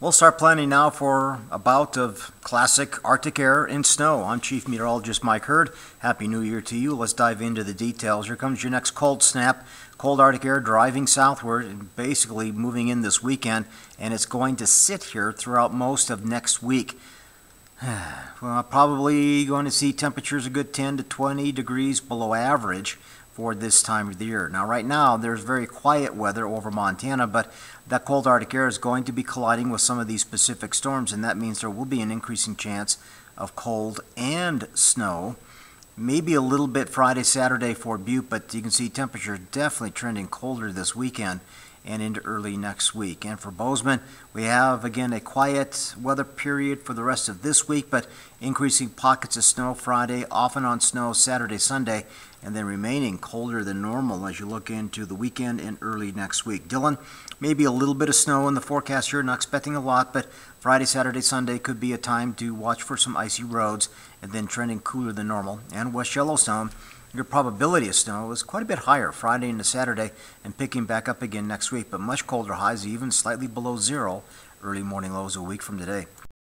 We'll start planning now for a bout of classic Arctic air and snow. I'm Chief Meteorologist Mike Hurd. Happy New Year to you. Let's dive into the details. Here comes your next cold snap. Cold Arctic air driving southward and basically moving in this weekend, and it's going to sit here throughout most of next week. well, probably going to see temperatures a good 10 to 20 degrees below average for this time of the year. Now, right now, there's very quiet weather over Montana, but that cold Arctic air is going to be colliding with some of these Pacific storms, and that means there will be an increasing chance of cold and snow. Maybe a little bit Friday, Saturday for Butte, but you can see temperatures definitely trending colder this weekend and into early next week. And for Bozeman, we have again a quiet weather period for the rest of this week, but increasing pockets of snow Friday, often on snow Saturday, Sunday, and then remaining colder than normal as you look into the weekend and early next week. Dillon, maybe a little bit of snow in the forecast here, not expecting a lot, but Friday, Saturday, Sunday could be a time to watch for some icy roads and then trending cooler than normal. And West Yellowstone, your probability of snow is quite a bit higher Friday into Saturday and picking back up again next week, but much colder highs, even slightly below zero early morning lows a week from today.